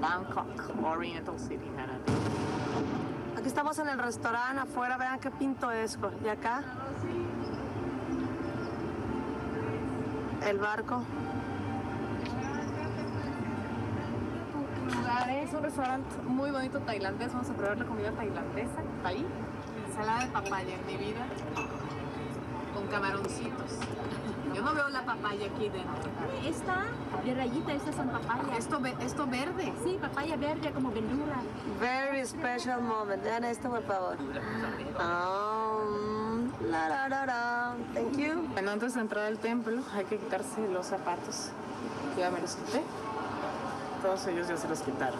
Bangkok, Oriental City. Aquí estamos en el restaurante afuera, vean qué pintoresco. Y acá, el barco. Lugar es un restaurante muy bonito tailandés. Vamos a probar la comida tailandesa. Ahí, ensalada de papaya en mi vida, con camaroncitos. Yo no veo la papaya aquí dentro. Esta de rayita, estas son papayas. Esto, esto verde. Sí, papaya verde como verdura. Very special moment. Vean esto, por favor. Um, la, la, la, la. Thank you. Bueno, antes de entrar al templo hay que quitarse los zapatos. Ya me los quité. Todos ellos ya se los quitaron.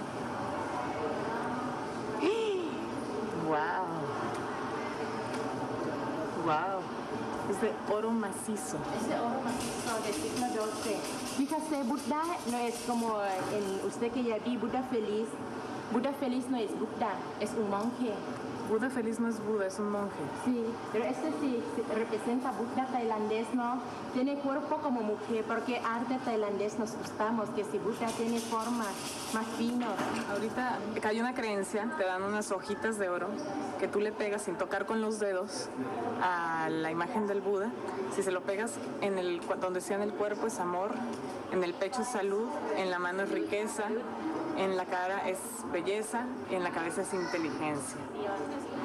¡Wow! ¡Wow! Es de oro macizo. Es de oro macizo de signo 12. Fíjate, Buda no es como en usted que ya vi, Buda feliz. Buda feliz no es Buda, es un monje. Buda feliz no es Buda, es un monje. Sí, pero este sí, representa Buda tailandés, ¿no? Tiene cuerpo como mujer, porque arte tailandés nos gustamos, que si Buda tiene formas más finos. Ahorita hay una creencia, te dan unas hojitas de oro que tú le pegas sin tocar con los dedos a la imagen del Buda. Si se lo pegas en el donde sea en el cuerpo es amor, en el pecho es salud, en la mano es riqueza, en la cara es belleza y en la cabeza es inteligencia.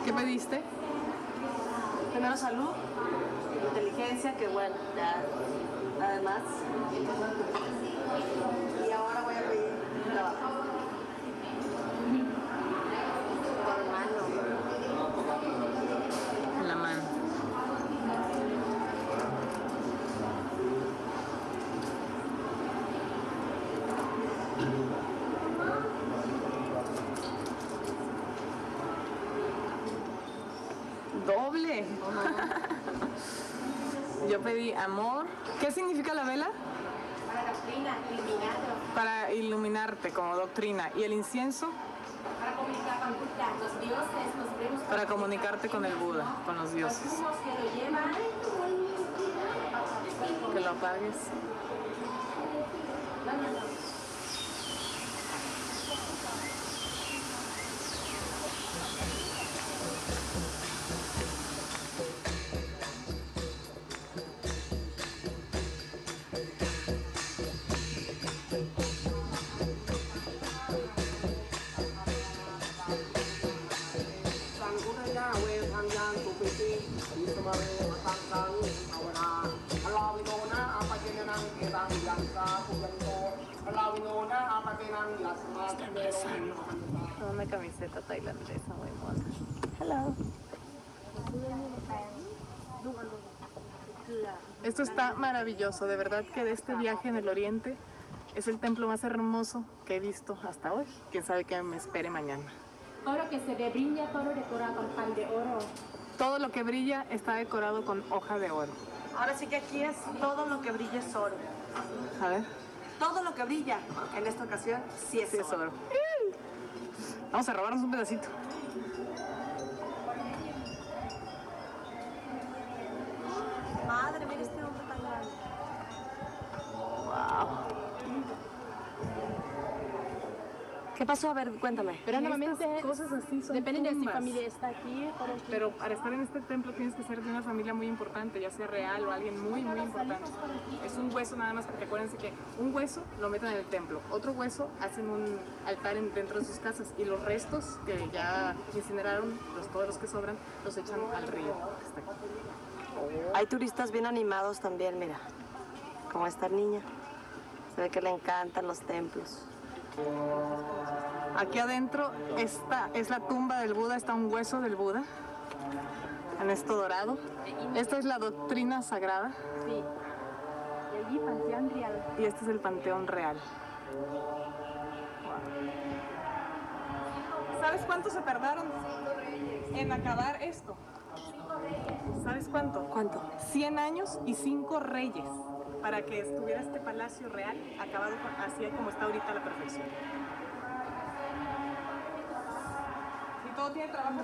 ¿Qué pediste? Primero salud, inteligencia, que bueno, ya, además. Y ahora voy a pedir trabajo. En la mano. Doble. Yo pedí amor. ¿Qué significa la vela? Para doctrina, iluminado, Para iluminarte como doctrina. ¿Y el incienso? para comunicar con Buda, los dioses, los primos. Para comunicarte con el Buda, con los dioses. que lo llevan. Que. Una camiseta tailandesa muy mona. Hello. Esto está maravilloso, de verdad que de este viaje en el oriente es el templo más hermoso que he visto hasta hoy. Quién sabe qué me espere mañana. Oro que se brilla, todo decorado con pan de oro. Todo lo que brilla está decorado con hoja de oro. Ahora sí que aquí es todo lo que brilla es oro. A ver, Todo lo que brilla en esta ocasión sí es sí es oro. oro. Vamos a robarnos un pedacito. ¿Qué pasó? A ver, cuéntame. Pero normalmente cosas así son depende de si familia está aquí. Pero, Pero para estar en este templo tienes que ser de una familia muy importante, ya sea real o alguien muy, muy importante. Es un hueso nada más, porque acuérdense que un hueso lo meten en el templo, otro hueso hacen un altar en- dentro de sus casas y los restos que ya incineraron, los, todos los que sobran, los echan al río. aquí. Hay turistas bien animados también, mira. Como esta niña. Se ve que le encantan los templos. Aquí adentro esta es la tumba del Buda, está un hueso del Buda en esto dorado. Esta es la doctrina sagrada sí. Y allí Panteón Real. y este es el panteón real. ¿Sabes cuánto se tardaron en acabar esto? ¿Sabes cuánto? ¿Cuánto? 100 años y 5 reyes para que estuviera este palacio real acabado así como está ahorita a la perfección.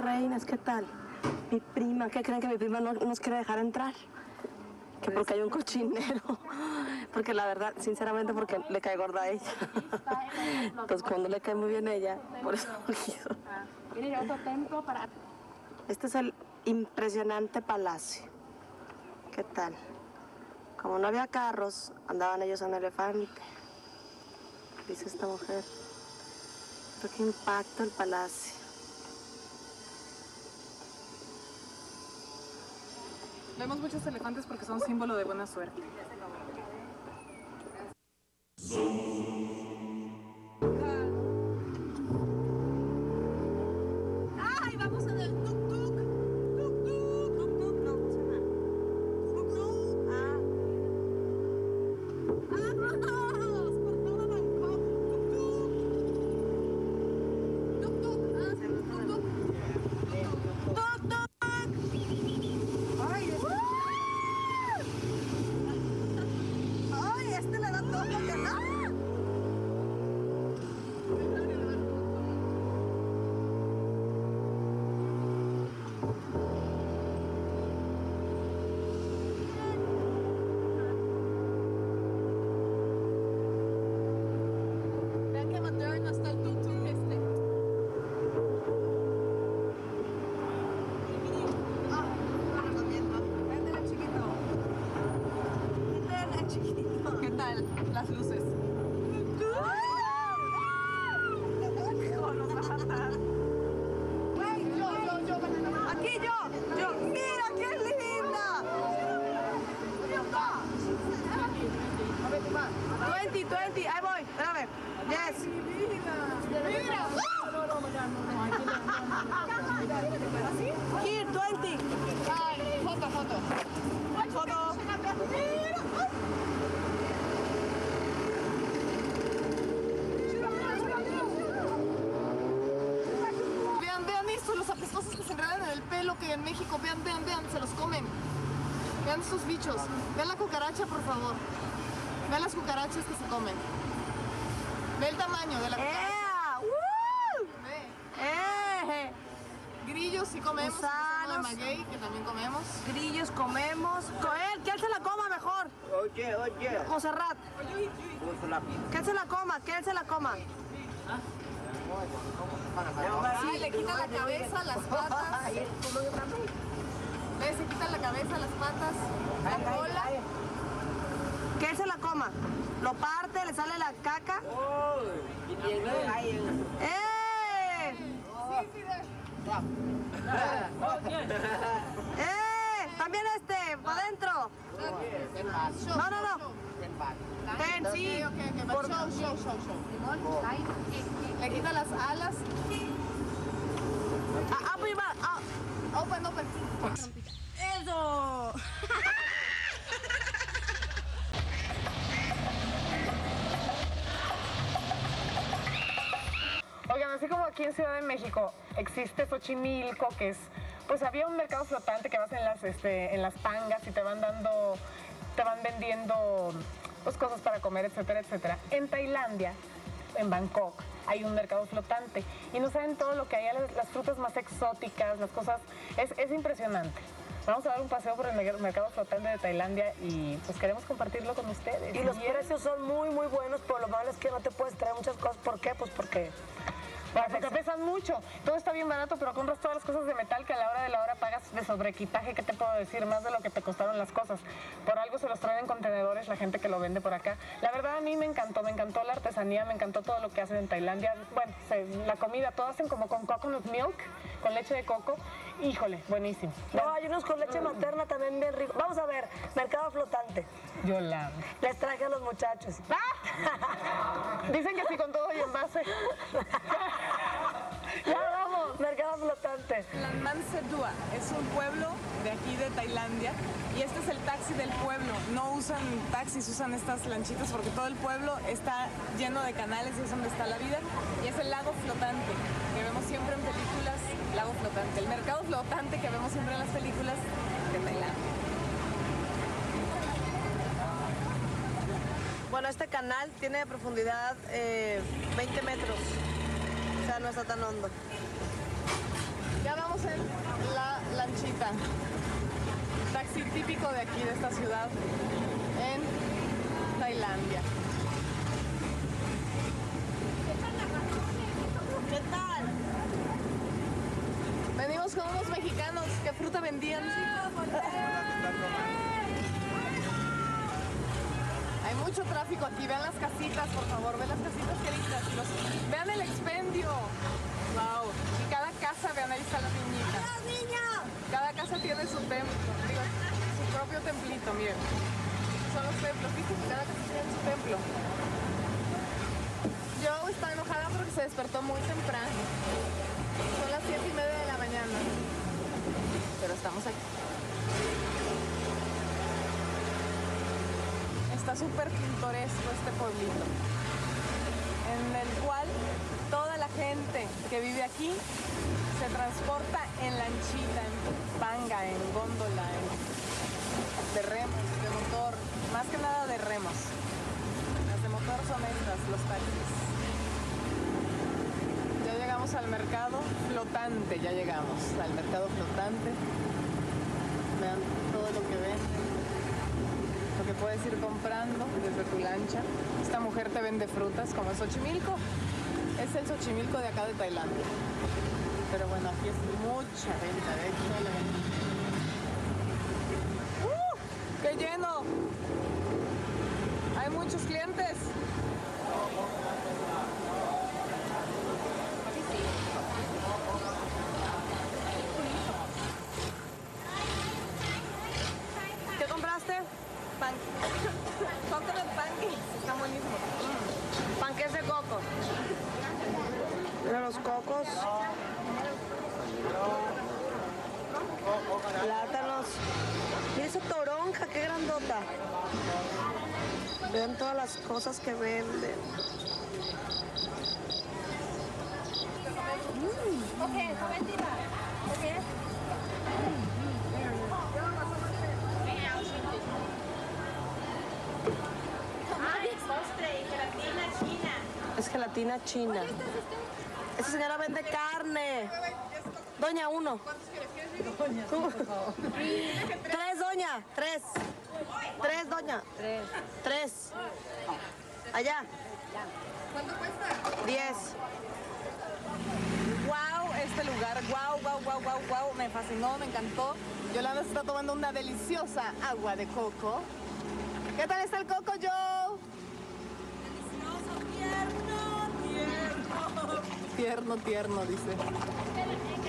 Reinas, ¿qué tal? Mi prima, ¿qué creen que mi prima no nos quiere dejar entrar? Que porque hay un cochinero. Porque la verdad, sinceramente, porque le cae gorda a ella. Entonces, cuando le cae muy bien a ella, por eso no quiso. Miren otro templo para... Este es el impresionante palacio. ¿Qué tal? Como no había carros, andaban ellos en elefante. Dice esta mujer. Pero qué impacto el palacio. Vemos muchos elefantes porque son símbolo de buena suerte. Las luces? Hijo, nos va a matar. Güey, yo, yo, yo, banana. Aquí yo, yo. Mira qué linda. 20, 20, ahí voy, espérame. Yes. Mira. Here, 20. Foto, foto. Foto. Vean, vean esto, los apestosos que se enredan en el pelo que en México, vean, vean, vean, se los comen. Vean estos bichos. Vean la cucaracha, por favor. Vean las cucarachas que se comen. Ve el tamaño de la cucaracha. Ve. ¡Eh! Grillos sí comemos. Gusanos. maguey, que también comemos. Grillos comemos. Coel, que él se la coma mejor. Oye, oye. Monserrat, que él se la coma, que él se la coma. Sí, le quita la cabeza, las patas. Ve, se quita la cabeza, las patas, la cola. Que él se la coma. Lo parte, le sale la caca. ¡Eh! ¡Eh! También este, para adentro. No, no, no. Ten, sí. Show, show, show, show. Le quita las alas. Ah, ah, prima, ah. Open, open. ¡Eso! Oigan, así como aquí en Ciudad de México existe Xochimilco, que es, pues había un mercado flotante que vas en las, este, en las pangas y te van dando, te van vendiendo pues cosas para comer, etcétera, etcétera. En Tailandia, en Bangkok, hay un mercado flotante y no saben todo lo que hay, las, las frutas más exóticas, las cosas, es, es impresionante. Vamos a dar un paseo por el mer- mercado flotante de Tailandia y pues queremos compartirlo con ustedes. Y los precios son muy, muy buenos, pero lo malo es que no te puedes traer muchas cosas. ¿Por qué? Pues porque Porque pesan mucho. Todo está bien barato, pero compras todas las cosas de metal que a la hora de la hora pagas de sobreequipaje. ¿Qué te puedo decir? Más de lo que te costaron las cosas. Por algo se los traen en contenedores la gente que lo vende por acá. La verdad a mí me encantó, me encantó la artesanía, me encantó todo lo que hacen en Tailandia. Bueno, se- la comida, todo hacen como con coconut milk, con leche de coco. Híjole, buenísimo. no, hay unos con leche materna también bien ricos. Vamos a ver, mercado flotante. Yolanda. Les traje a los muchachos. Dicen que sí con todo y envase. ya vamos, mercado flotante. Lanman Sedua es un pueblo de aquí de Tailandia y este es el taxi del pueblo. No usan taxis, usan estas lanchitas porque todo el pueblo está lleno de canales y es donde está la vida. Y es el lago flotante flotante. El mercado flotante que vemos siempre en las películas de Tailandia. Bueno, este canal tiene de profundidad eh, 20 metros. O sea, no está tan hondo. en la lanchita. Taxi típico de aquí, de esta ciudad, en Tailandia. ¿Qué tal? Venimos con unos mexicanos. ¿Qué fruta vendían? Hay mucho tráfico aquí. Vean las casitas, por favor. Vean las casitas que lindas. Los- Vean el expendio. Wow. Y cada casa, vean, ahí está la niñita. Cada casa tiene su templo, digo, su propio templito, miren. Son los templos, ¿viste? Cada casa tiene su templo. Yo está enojada porque se despertó muy temprano. Son las siete y media de la aquí. Está súper pintoresco este pueblito. En el cual toda la gente que vive aquí se transporta en lanchita, en panga, en góndola, en- de remos, de motor. Más que nada de remos. Las de motor son estas, los taxis. Ya llegamos al mercado flotante, ya llegamos al mercado flotante. Vean todo lo que venden, lo que ir comprando desde tu lancha. Esta mujer te vende frutas como Xochimilco. Es el Xochimilco de acá de Tailandia. Pero bueno, aquí es mucha venta, de hecho la venta. ¡Uh! ¡Qué lleno! Hay muchos clientes. ¿Qué compraste? Pan. Pancakes. Están buenísimos. Panques de coco. Mira los cocos. Plátanos. Mira esa toronja, qué grandota. Vean todas las cosas que venden. Gelatina china. Esa señora vende carne. Doña, uno. Tres, doña. Tres. Tres, doña. Tres. Tres. Allá. ¿Cuánto cuesta? Diez. Wow, este lugar, wow, wow, wow, wow, wow, me fascinó, me encantó. Yolanda se está tomando una deliciosa agua de coco. ¿Qué tal está el coco, Joe? Tierno, tierno, dice.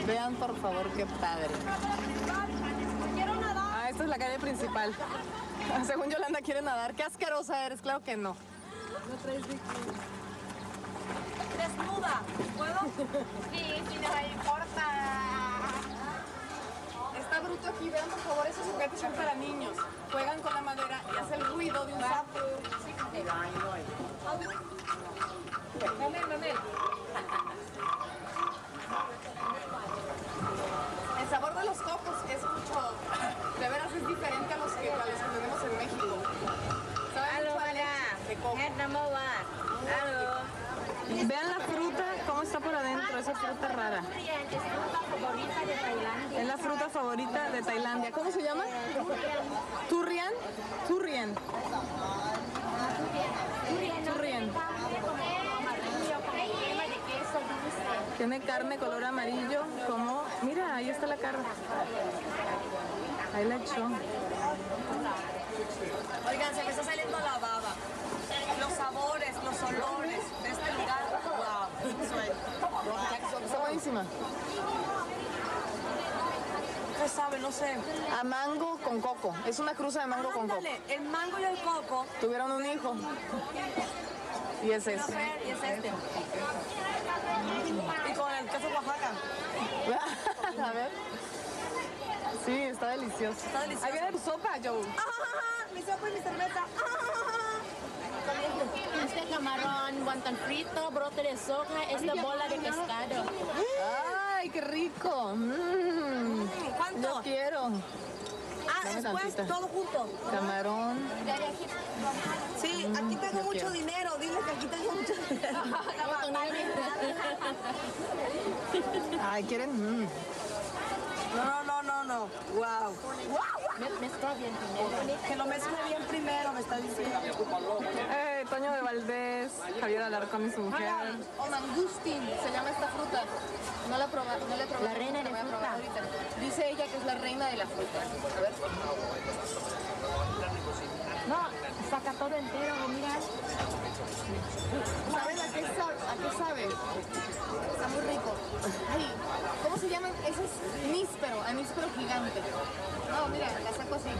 Vean, por favor, qué padre. Ah, esta es la calle principal. Según Yolanda quiere nadar. Qué asquerosa eres, claro que no. Desnuda. ¿Puedo? Sí, sí, no importa. Está bruto aquí, vean por favor, esos juguetes son para niños. Juegan con la madera y hace el ruido de un sapo. El sabor de los cocos es mucho, de veras es diferente a los que, a los que tenemos en México. Saben mucho a leche de coco. number one. Vean la fruta, cómo está por adentro, esa fruta rara. Es fruta favorita de Tailandia. Es la fruta favorita de Tailandia. ¿Cómo se llama? Turrian. Turrian. Turrian. Tiene carne color amarillo, como... Mira, ahí está la carne. Ahí la echó. Oigan, se me está saliendo la baba. Los sabores, los olores de este lugar. Wow. Está buenísima. ¿Qué sabe? No sé. A mango con coco. Es una cruza de mango con coco. El mango y el coco. Tuvieron un hijo. Y es eso. Y es este. Y con el queso Oaxaca. A ver. Sí, está delicioso. Está delicioso. Ahí viene tu sopa, Joe. ¡Ah! Mi sopa y mi cerveza. Este camarón, guantán frito, brote de soja, esta bola de pescado. ¡Ay, qué rico! Mm, ¿Cuánto? yo quiero. Ah, Dame después tantita. todo junto. Camarón. Sí, aquí tengo mucho quiero. dinero. Dile que aquí tengo mucho dinero. Ay, ¿quieren? Mm. No, no, no, no. Wow. Mezcla bien primero. Que lo mezcle bien primero, me está diciendo. Eh, Toño de Valdés, Javier Alarcón y su mujer. O mangustín, se llama esta fruta. No la, proba, no la he probado. La reina de la voy a fruta. probar ahorita. Dice ella que es la reina de la fruta. A ver. No, saca todo entero, mira. ¿Sabes a qué sabe? ¿A qué sabe? Está muy rico. Ay, ¿cómo se llama? Ese es níspero, aníspero gigante. No, mira, la saco así.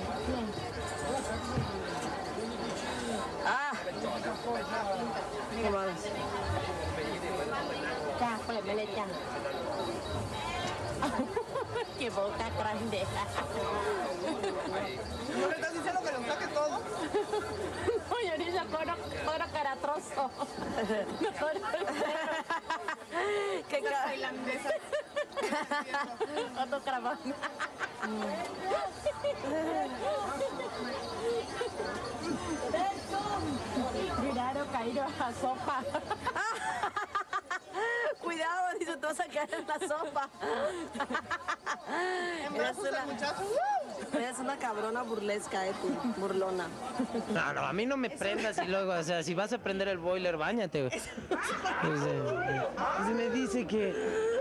Ah, Ya, pues, ya. Qué boca grande. ¿No le estás diciendo que lo saque todo? Oye, ahorita coro, coro caratroso. qué ca- Tailandesa. Otro carabón. Cuidado, caído a la sopa. Cuidado, dice, te vas a caer en la sopa. Eres una, eres una cabrona burlesca, eh, tú, burlona. No, no, a mí no me prendas y luego, o sea, si vas a prender el boiler, bañate, güey. O sea, eh, si me dice que